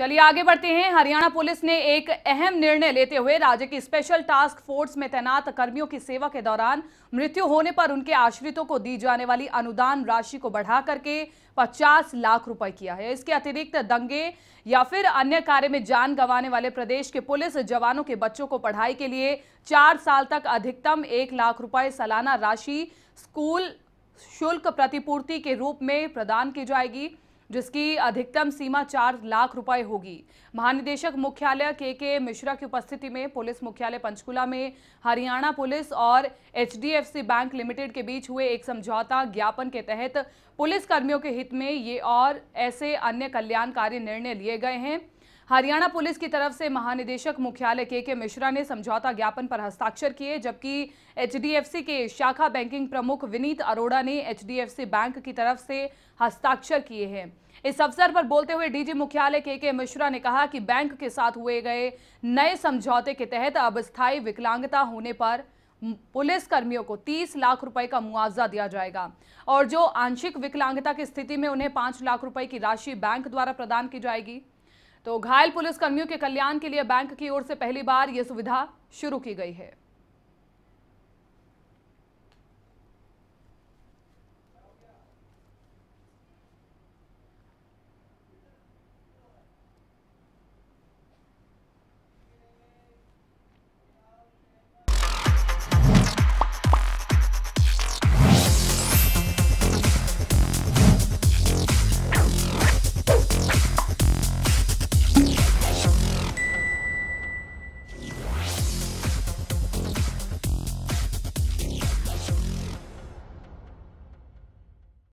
चलिए आगे बढ़ते हैं। हरियाणा पुलिस ने एक अहम निर्णय लेते हुए राज्य की स्पेशल टास्क फोर्स में तैनात कर्मियों की सेवा के दौरान मृत्यु होने पर उनके आश्रितों को दी जाने वाली अनुदान राशि को बढ़ा करके 50 लाख रुपए किया है। इसके अतिरिक्त दंगे या फिर अन्य कार्य में जान गंवाने वाले प्रदेश के पुलिस जवानों के बच्चों को पढ़ाई के लिए चार साल तक अधिकतम एक लाख रुपए सालाना राशि स्कूल शुल्क प्रतिपूर्ति के रूप में प्रदान की जाएगी। जिसकी अधिकतम सीमा चार लाख रुपए होगी। महानिदेशक मुख्यालय के के मिश्रा की उपस्थिति में पुलिस मुख्यालय पंचकुला में हरियाणा पुलिस और एचडीएफसी बैंक लिमिटेड के बीच हुए एक समझौता ज्ञापन के तहत पुलिस कर्मियों के हित में ये और ऐसे अन्य कल्याणकारी निर्णय लिए गए हैं। हरियाणा पुलिस की तरफ़ से महानिदेशक मुख्यालय के के मिश्रा ने समझौता ज्ञापन पर हस्ताक्षर किए, जबकि एचडीएफसी के शाखा बैंकिंग प्रमुख विनीत अरोड़ा ने एचडीएफसी बैंक की तरफ़ से हस्ताक्षर किए हैं। इस अवसर पर बोलते हुए डीजी मुख्यालय के के मिश्रा ने कहा कि बैंक के साथ हुए गए नए समझौते के तहत अब स्थायी विकलांगता होने पर पुलिस कर्मियों को 30 लाख रुपए का मुआवजा दिया जाएगा। और जो आंशिक विकलांगता की स्थिति में उन्हें 5 लाख रुपए की राशि बैंक द्वारा प्रदान की जाएगी तो घायल पुलिसकर्मियों के कल्याण के लिए बैंक की ओर से पहली बार यह सुविधा शुरू की गई है।